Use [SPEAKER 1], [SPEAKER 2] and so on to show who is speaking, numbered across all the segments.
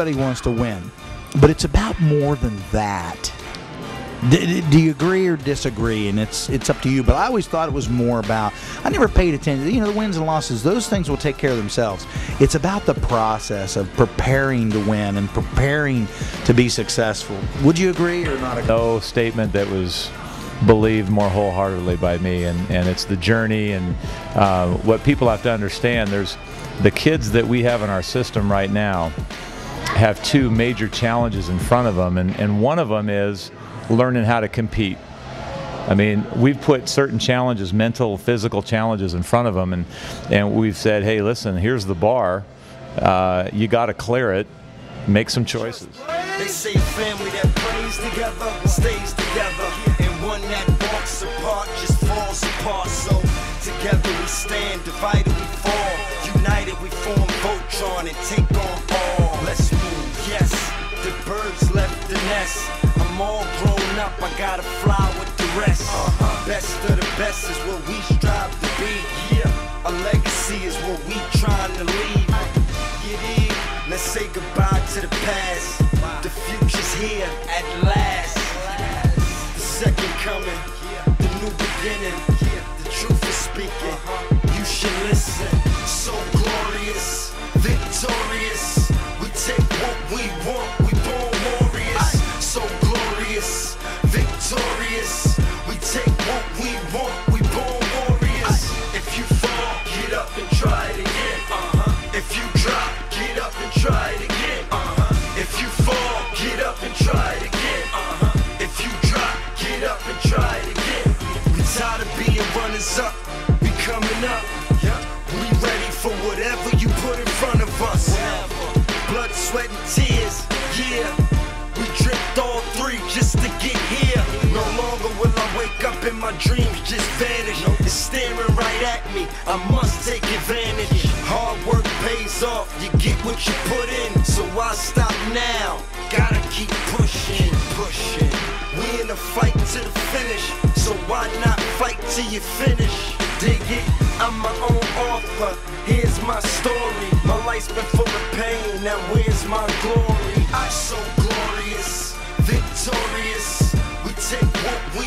[SPEAKER 1] everybody wants to win, but it's about more than that. D- do you agree or disagree? And it's it's up to you. But I always thought it was more about. I never paid attention. You know, the wins and losses; those things will take care of themselves. It's about the process of preparing to win and preparing to be successful. Would you agree or not? Agree?
[SPEAKER 2] No statement that was believed more wholeheartedly by me, and and it's the journey and uh, what people have to understand. There's the kids that we have in our system right now have two major challenges in front of them, and, and one of them is learning how to compete. I mean, we've put certain challenges, mental, physical challenges in front of them, and, and we've said, hey, listen, here's the bar. Uh, you got to clear it, make some choices.
[SPEAKER 3] They say family that prays together stays together, and one that walks apart just falls apart. So together we stand, divided we fall, united we form Voltron and take on nest. I'm all grown up, I gotta fly with the rest. Uh-huh. Best of the best is what we strive to be. Yeah, a legacy is what we trying to leave. Let's say goodbye to the past. The future's here at last. The second coming, yeah. the new beginning. The truth is speaking. You should listen. So glorious, victorious. We take what we want. We want. I and my dreams just vanish. It's staring right at me. I must take advantage. Hard work pays off. You get what you put in. So why stop now? Gotta keep pushing, pushing. We in a fight to the finish. So why not fight till you finish? Dig it? I'm my own author. Here's my story. My life's been full of pain. Now where's my glory? I'm so glorious, victorious. We take what we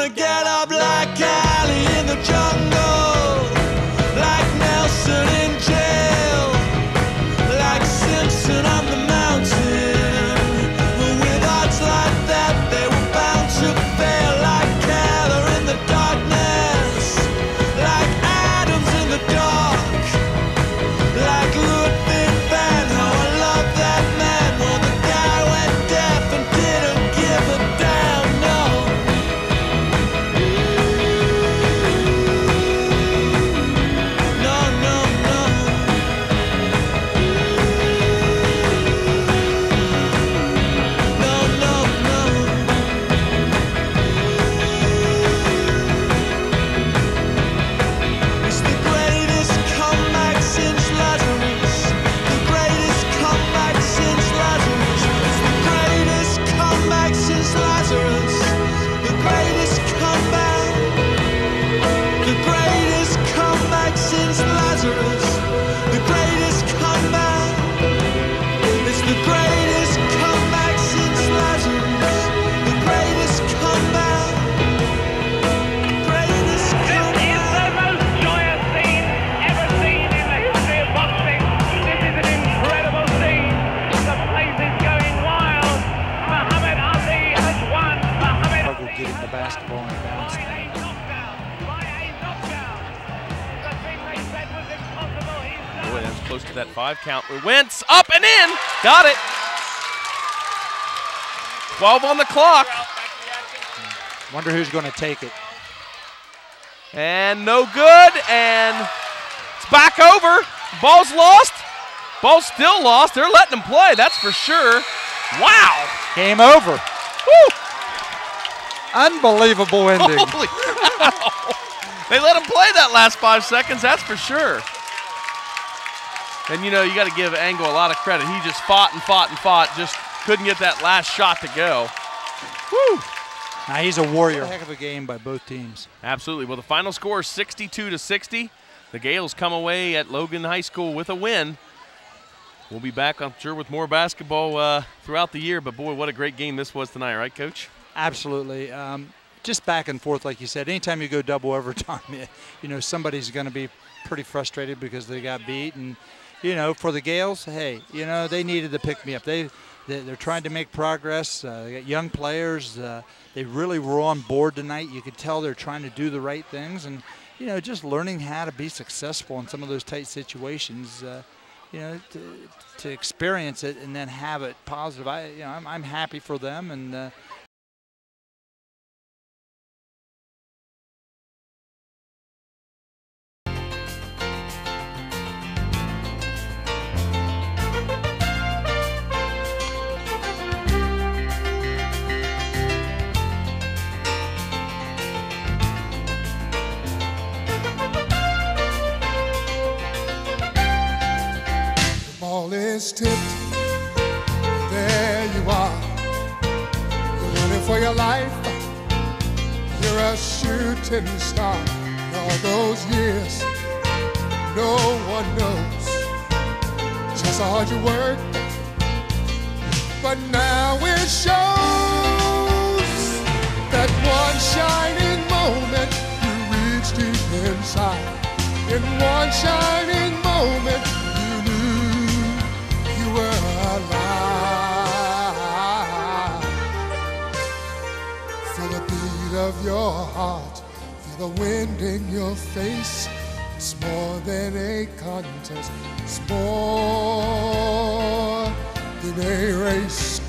[SPEAKER 4] gonna get up like Ali in the jungle?
[SPEAKER 5] That's close to that five count. Wentz up and in. Got it. 12 on the clock.
[SPEAKER 6] Wonder who's going to take it.
[SPEAKER 5] And no good. And it's back over. Ball's lost. Ball's still lost. They're letting him play. That's for sure. Wow.
[SPEAKER 6] Game over.
[SPEAKER 5] Woo.
[SPEAKER 6] Unbelievable ending.
[SPEAKER 5] Holy cow. They let him play that last five seconds, that's for sure. And you know, you got to give Angle a lot of credit. He just fought and fought and fought, just couldn't get that last shot to go. Woo!
[SPEAKER 6] now he's a warrior. Heck of a game by both teams.
[SPEAKER 5] Absolutely. Well, the final score is 62 to 60. The Gales come away at Logan High School with a win. We'll be back, I'm sure, with more basketball uh, throughout the year. But boy, what a great game this was tonight, right, Coach?
[SPEAKER 6] Absolutely. Um, just back and forth, like you said. Anytime you go double overtime, you- know somebody's going to be pretty frustrated because they got beat. And you know, for the Gales, hey, you know they needed to pick me up. They they- they're trying to make progress. Uh, they got young players. Uh, they really were on board tonight. You could tell they're trying to do the right things, and you know, just learning how to be successful in some of those tight situations. Uh, you know, to, to experience it and then have it positive. I, you know, I'm, I'm happy for them, and
[SPEAKER 7] for your life. You're a shooting star. All those years, no one knows just how hard you work. But now it shows that one shining moment you reached deep inside. In one shining moment, of your heart, feel the wind in your face. It's more than a contest, it's more than a race.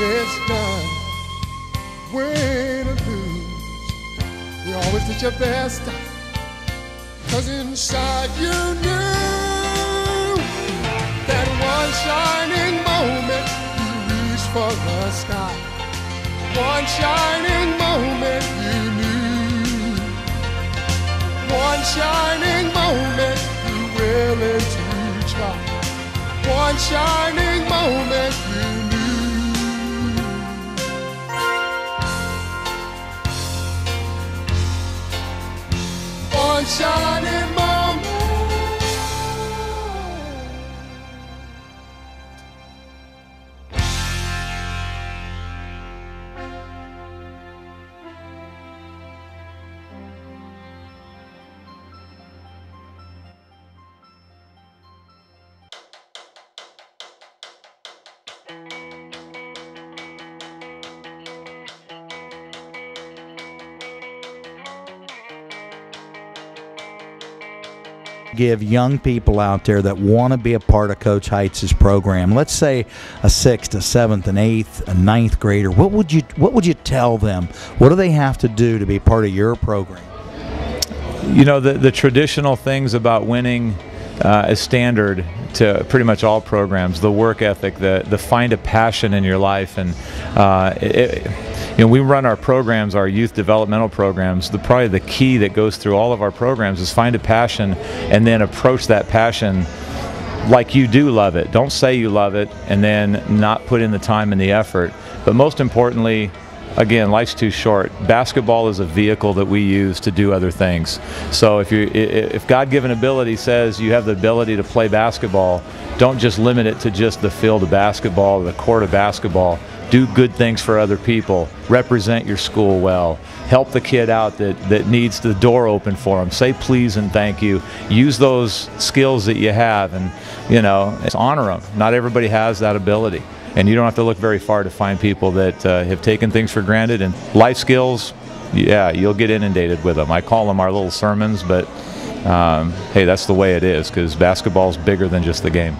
[SPEAKER 7] It's done, win or lose, you always did your best. Cause inside you knew that one shining moment you reached for the sky. One shining moment you knew. One shining moment you willing to try. One shining moment One
[SPEAKER 1] give young people out there that want to be a part of Coach Heights' program? Let's say a sixth, a seventh, an eighth, a ninth grader. What would you What would you tell them? What do they have to do to be part of your program?
[SPEAKER 2] You know, the, the traditional things about winning uh, is standard to pretty much all programs. The work ethic, the the find a passion in your life, and uh, it, you know, we run our programs, our youth developmental programs. The probably the key that goes through all of our programs is find a passion, and then approach that passion like you do love it. Don't say you love it and then not put in the time and the effort. But most importantly, again, life's too short. Basketball is a vehicle that we use to do other things. So if you if God-given ability says you have the ability to play basketball, don't just limit it to just the field of basketball or the court of basketball. Do good things for other people. Represent your school well. Help the kid out that, that needs the door open for them. Say please and thank you. Use those skills that you have and, you know, honor them. Not everybody has that ability. And you don't have to look very far to find people that uh, have taken things for granted. And life skills, yeah, you'll get inundated with them. I call them our little sermons, but um, hey, that's the way it is because basketball's bigger than just the game.